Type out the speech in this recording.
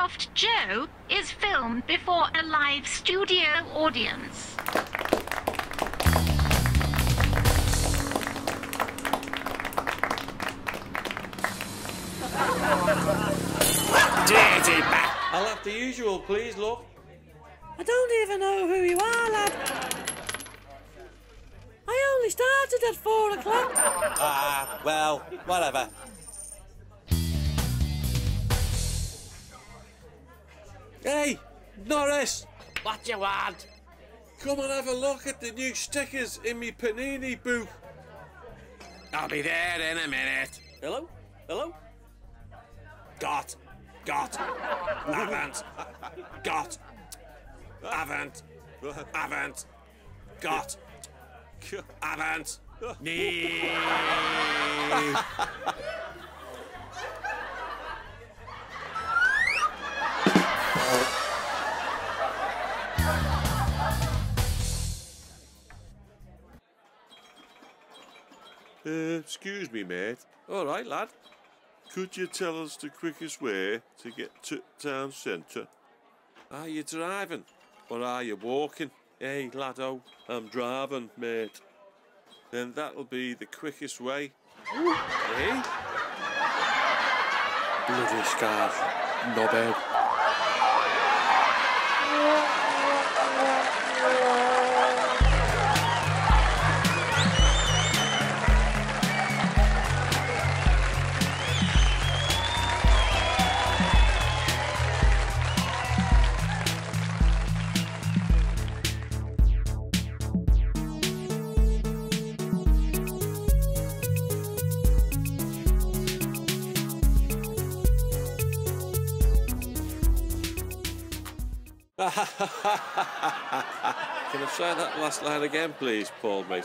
Daft Joe is filmed before a live studio audience. Dirty bat! I'll have the usual, please, love. I don't even know who you are, lad. I only started at four o'clock. Ah, well, whatever. Hey, Norris, What you want? come and have a look at the new stickers in me panini booth. I'll be there in a minute. Hello? Hello? Got. Got. Haven't. Got. Haven't. Haven't. Got. Haven't. Need. Uh, excuse me, mate. All right, lad. Could you tell us the quickest way to get to town centre? Are you driving or are you walking? Hey, laddo, I'm driving, mate. Then that'll be the quickest way. Eh? Bloody scarf, knobhead. Can I try that last line again, please, Paul, mate?